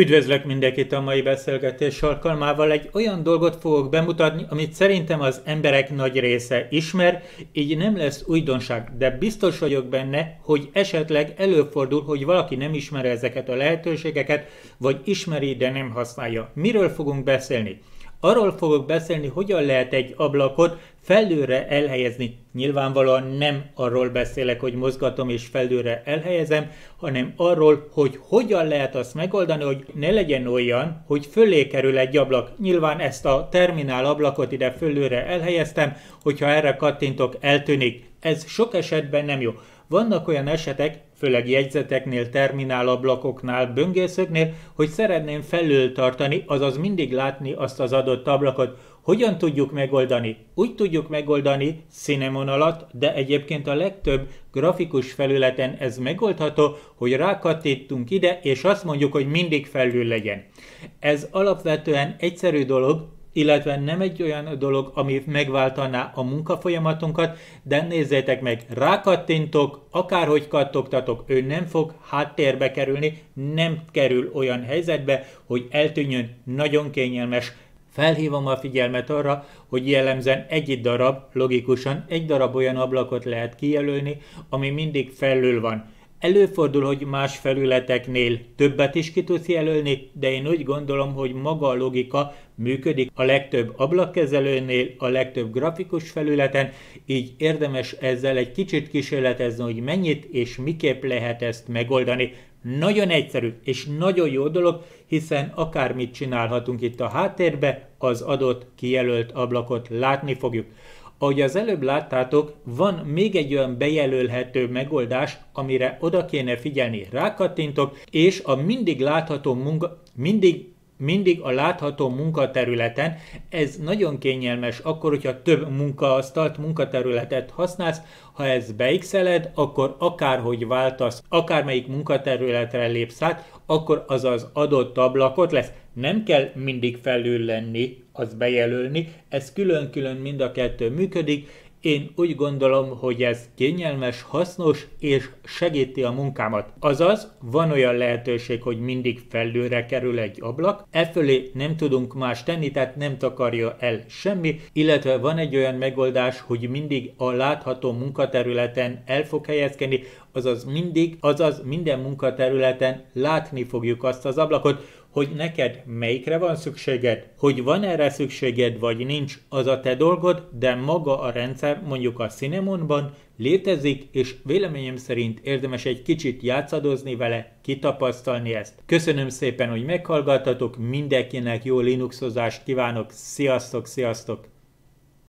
Üdvözlök mindenkit a mai beszélgetés alkalmával. Egy olyan dolgot fogok bemutatni, amit szerintem az emberek nagy része ismer, így nem lesz újdonság, de biztos vagyok benne, hogy esetleg előfordul, hogy valaki nem ismeri ezeket a lehetőségeket, vagy ismeri, de nem használja. Miről fogunk beszélni? Arról fogok beszélni, hogyan lehet egy ablakot felülre elhelyezni. Nyilvánvalóan nem arról beszélek, hogy mozgatom és felülre elhelyezem, hanem arról, hogy hogyan lehet azt megoldani, hogy ne legyen olyan, hogy fölé kerül egy ablak. Nyilván ezt a terminál ablakot ide fölülre elhelyeztem, hogyha erre kattintok, eltűnik. Ez sok esetben nem jó. Vannak olyan esetek, főleg jegyzeteknél, terminálablakoknál, böngészőknél, hogy szeretném felül tartani, azaz mindig látni azt az adott ablakot. Hogyan tudjuk megoldani? Úgy tudjuk megoldani színemon alatt, de egyébként a legtöbb grafikus felületen ez megoldható, hogy rákattítunk ide, és azt mondjuk, hogy mindig felül legyen. Ez alapvetően egyszerű dolog, illetve nem egy olyan dolog, ami megváltaná a munkafolyamatunkat, de nézzétek meg, rákattintok, akárhogy kattogtatok, ő nem fog háttérbe kerülni, nem kerül olyan helyzetbe, hogy eltűnjön, nagyon kényelmes. Felhívom a figyelmet arra, hogy jellemzően egy darab, logikusan egy darab olyan ablakot lehet kijelölni, ami mindig felül van Előfordul, hogy más felületeknél többet is ki tudsz jelölni, de én úgy gondolom, hogy maga a logika működik a legtöbb ablakkezelőnél, a legtöbb grafikus felületen, így érdemes ezzel egy kicsit kísérletezni, hogy mennyit és miképp lehet ezt megoldani. Nagyon egyszerű és nagyon jó dolog, hiszen akármit csinálhatunk itt a háttérbe, az adott kijelölt ablakot látni fogjuk. Ahogy az előbb láttátok, van még egy olyan bejelölhető megoldás, amire oda kéne figyelni. Rákattintok, és a mindig látható munka, mindig mindig a látható munkaterületen. Ez nagyon kényelmes akkor, hogyha több munkaasztalt, munkaterületet használsz. Ha ezt beixeled, akkor akárhogy váltasz, akármelyik munkaterületre lépsz át, akkor az az adott ablakot lesz. Nem kell mindig felül lenni, az bejelölni, ez külön-külön mind a kettő működik, én úgy gondolom, hogy ez kényelmes, hasznos és segíti a munkámat. Azaz, van olyan lehetőség, hogy mindig felülre kerül egy ablak, e fölé nem tudunk más tenni, tehát nem takarja el semmi, illetve van egy olyan megoldás, hogy mindig a látható munkaterületen el fog helyezkedni, azaz mindig, azaz minden munkaterületen látni fogjuk azt az ablakot, hogy neked melyikre van szükséged, hogy van erre szükséged vagy nincs, az a te dolgod, de maga a rendszer mondjuk a Cinemonban létezik, és véleményem szerint érdemes egy kicsit játszadozni vele, kitapasztalni ezt. Köszönöm szépen, hogy meghallgattatok, mindenkinek jó Linuxozást kívánok, sziasztok, sziasztok!